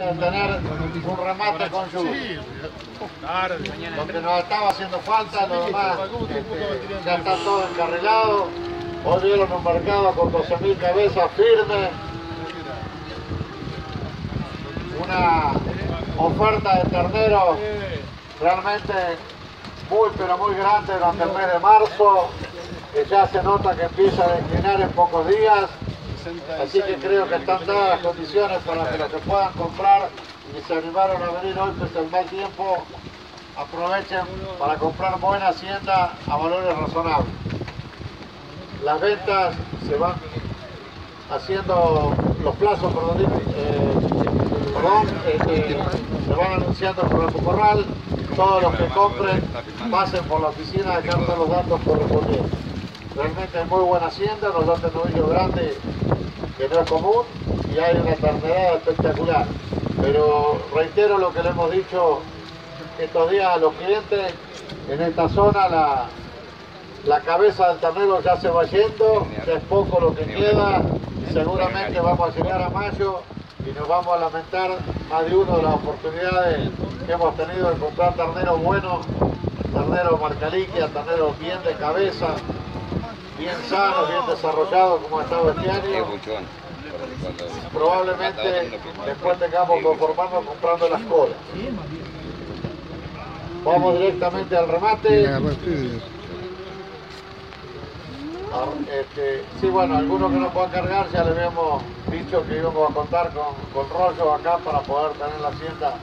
tener un remate con lluvia. Lo que nos estaba haciendo falta, lo demás este, ya está todo encarrilado. Hoy vieron un mercado con 12.000 cabezas firmes. Una oferta de terneros realmente muy pero muy grande durante el mes de marzo, que ya se nota que empieza a declinar en pocos días. Así que creo que están dadas las condiciones para que los que puedan comprar y se animaron a venir hoy pues el mal tiempo, aprovechen para comprar buena hacienda a valores razonables. Las ventas se van haciendo, los plazos, perdón, eh, perdón eh, eh, se van anunciando por el corral, todos los que compren pasen por la oficina a dejar todos los datos correspondientes. Realmente es muy buena hacienda, nos da un novillo grande que no es común y hay una ternerada espectacular. Pero reitero lo que le hemos dicho estos días a los clientes, en esta zona la, la cabeza del ternero ya se va yendo, ya es poco lo que queda, seguramente vamos a llegar a mayo y nos vamos a lamentar más de uno de las oportunidades que hemos tenido de comprar terneros buenos, terneros marcaliquia, terneros bien de cabeza, bien sanos, bien desarrollados como ha estado este año. Probablemente después tengamos que conformarnos comprando las colas. Vamos directamente al remate. Ah, este, sí, bueno, algunos que no puedan cargar ya le habíamos dicho que íbamos a contar con, con rollo acá para poder tener la hacienda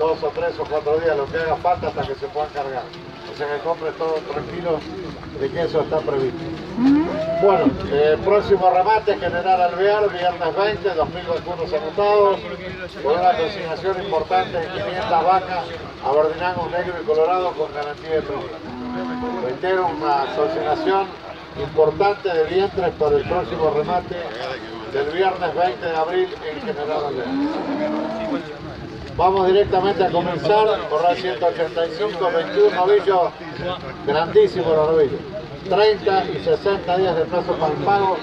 dos o tres o cuatro días, lo que haga falta hasta que se puedan cargar. O sea que compre todo tranquilo de que eso está previsto. Bueno, el próximo remate General Alvear, viernes 20, 2.000 vacunos anotados, con una consignación importante de 500 vacas a Bardinango negro y colorado con garantía de precio. Reitero, una consignación importante de vientres para el próximo remate del viernes 20 de abril en General Alvear. Vamos directamente a comenzar, corral 185, 21 novillos, grandísimos los novillos. 30 y 60 días de plazo para el pago,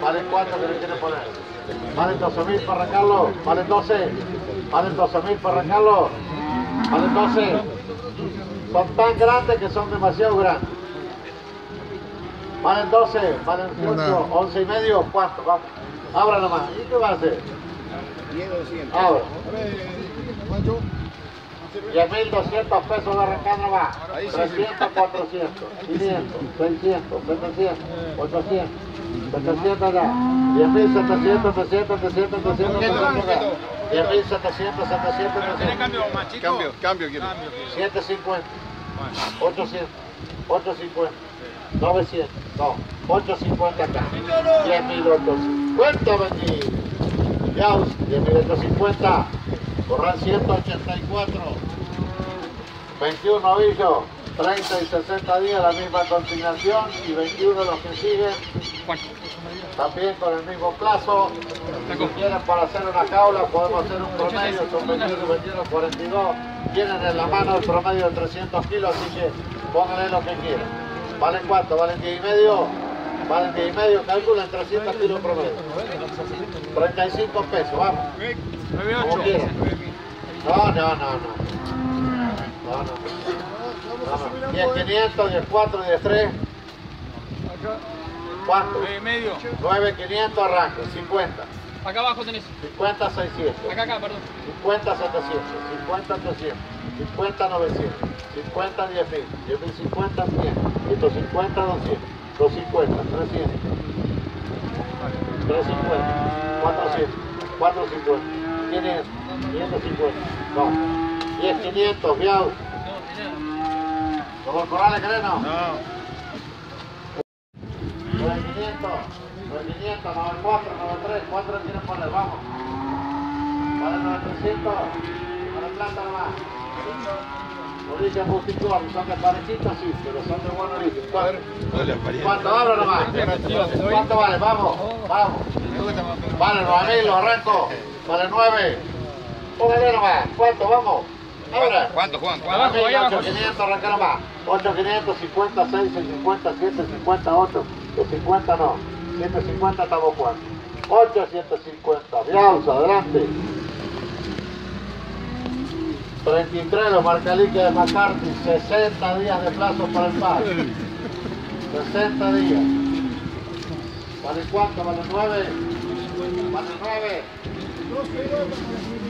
valen 4 que le quieren poner. Valen 12 mil para arrancarlo, valen 12, valen 12 mil para arrancarlo, valen 12. Son tan grandes que son demasiado grandes. Valen 12, valen 18, 11 y medio, ¿cuánto? Vamos. Abra nomás. ¿Y qué va a hacer? Abra. 10.200 pesos de arrancando más. 300, 400, 500, 600, 700, 800, 700 acá. 10.700, 300, 300, 300, 300 acá. 10.700, 700, 700. Cambio, cambio quiero. 750, 800, 850, 900, no, 850 acá. 10.850 vendí. Ya, 10.850. Corral 184, 21 novillos, 30 y 60 días la misma consignación y 21 los que siguen también con el mismo plazo. Si quieren para hacer una jaula podemos hacer un promedio, son 21, 21, 42. Tienen en la mano el promedio de 300 kilos, así que pónganle lo que quieran. ¿Valen cuánto? ¿Valen 10 y medio? Valen 10 y medio, calculen 300 kilos promedio. 35 pesos, vamos. Como quieran. No, no, no, no. No, no. 10, 500, 10, 4, 10, 3. ¿Cuánto? 9 y medio. 9, 500, arranca. 50. Acá abajo tenés. 50, 600. Acá, acá, perdón. 50, 700. 50, 300. 50, 900. 50, 10 mil. 10 mil 50, 100. 150, 200. 250, 300. 350. 400. 450. 500. 550. No. 10, 500, viado. ¿Como el corral de creno? No. 9500, 9500, 94, 93, ¿cuánto le quieren poner? Vamos. Vale 9300, para plata de parejitas, sí, pero son de buen origen. ¿Cuánto? ¿Cuánto? Abra nomás. ¿Cuánto vale? Vamos, vamos. Vale 9000, lo arranco. Vale 9. Póngale nomás. ¿Cuánto? Vamos. Ahora. ¿Cuánto, Juan? ¿Cuánto? Abajo, ahí abajo. 8500, arranca nomás. 8500, 50, 6, 50, 7, 50, 8. Los 50 no. 150 estamos jugando. 8, 150. Viausa, adelante. 33 los marcaliques de McCarthy, 60 días de plazo para el pago. 60 días. ¿Vale cuánto? ¿Vale 9? ¿Vale 9?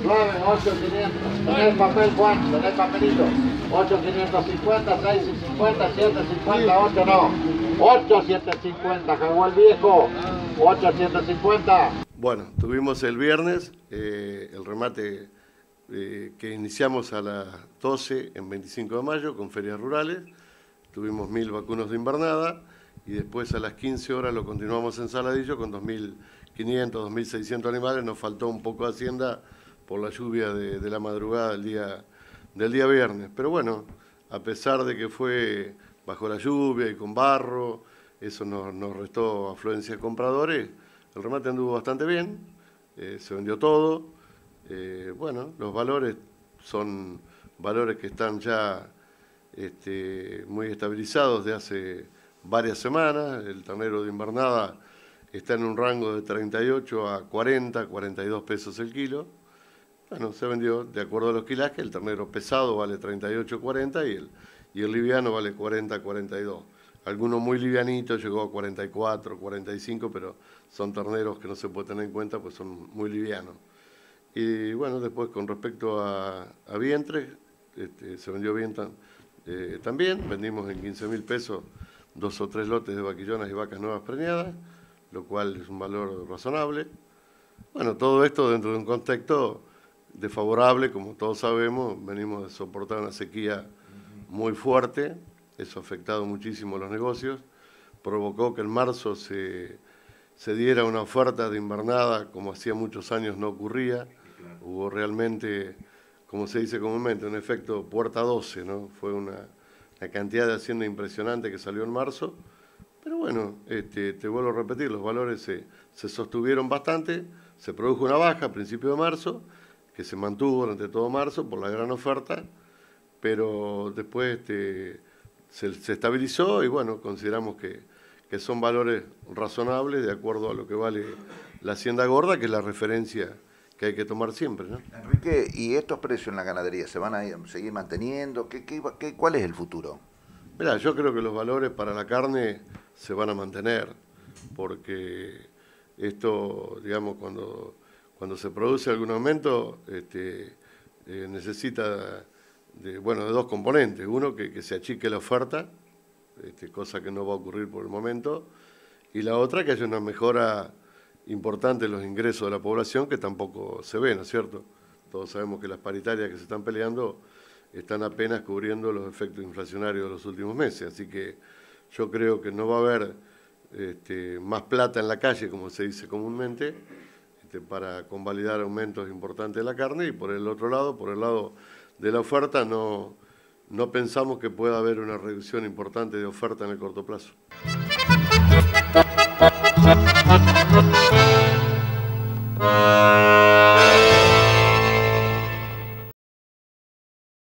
9, 8, 500. ¿Tenés papel, Juan? ¿Tenés papelito? 8, 550, 6, 50, 7, 50, 8, no. 8, 750, cagó el viejo. 8, 750. Bueno, tuvimos el viernes eh, el remate eh, que iniciamos a las 12 en 25 de mayo con ferias rurales. Tuvimos mil vacunos de invernada y después a las 15 horas lo continuamos en Saladillo con 2.500, 2.600 animales. Nos faltó un poco de hacienda por la lluvia de, la madrugada del día, del día viernes. Pero bueno, a pesar de que fue bajo la lluvia y con barro, eso nos, nos restó afluencia de compradores, el remate anduvo bastante bien, eh, se vendió todo. Eh, bueno, los valores son valores que están ya este, muy estabilizados de hace varias semanas. El ternero de invernada está en un rango de 38 a 40, 42 pesos el kilo. Bueno, se vendió de acuerdo a los kilajes, el ternero pesado vale 38, 40 y el, y el liviano vale 40, 42. Alguno muy livianito llegó a 44, 45, pero son terneros que no se puede tener en cuenta, pues son muy livianos. Y bueno, después con respecto a, a vientre, este, se vendió bien eh, también, vendimos en 15 mil pesos dos o tres lotes de vaquillonas y vacas nuevas preñadas, lo cual es un valor razonable. Bueno, todo esto dentro de un contexto desfavorable, como todos sabemos, venimos de soportar una sequía muy fuerte, eso ha afectado muchísimo los negocios, provocó que en marzo se, se diera una oferta de invernada como hacía muchos años no ocurría, hubo realmente, como se dice comúnmente, un efecto puerta 12, ¿no? Fue una, cantidad de hacienda impresionante que salió en marzo, pero bueno, este, te vuelvo a repetir, los valores se, se sostuvieron bastante, se produjo una baja a principios de marzo, que se mantuvo durante todo marzo por la gran oferta, pero después este, se, estabilizó y bueno, consideramos que, que, son valores razonables de acuerdo a lo que vale la hacienda gorda, que es la referencia que hay que tomar siempre. ¿no? Enrique, ¿y estos precios en la ganadería se van a seguir manteniendo? ¿Qué, qué, qué, cuál es el futuro? Mira, yo creo que los valores para la carne se van a mantener, porque esto, digamos, cuando, cuando se produce algún aumento, este, eh, necesita de, bueno, de dos componentes. Uno, que, que se achique la oferta, este, cosa que no va a ocurrir por el momento, y la otra, que haya una mejora importante en los ingresos de la población, que tampoco se ve, ¿no es cierto? Todos sabemos que las paritarias que se están peleando están apenas cubriendo los efectos inflacionarios de los últimos meses, así que yo creo que no va a haber este, más plata en la calle, como se dice comúnmente, este, para convalidar aumentos importantes de la carne, y por el otro lado, por el lado de la oferta, no, no pensamos que pueda haber una reducción importante de oferta en el corto plazo. Música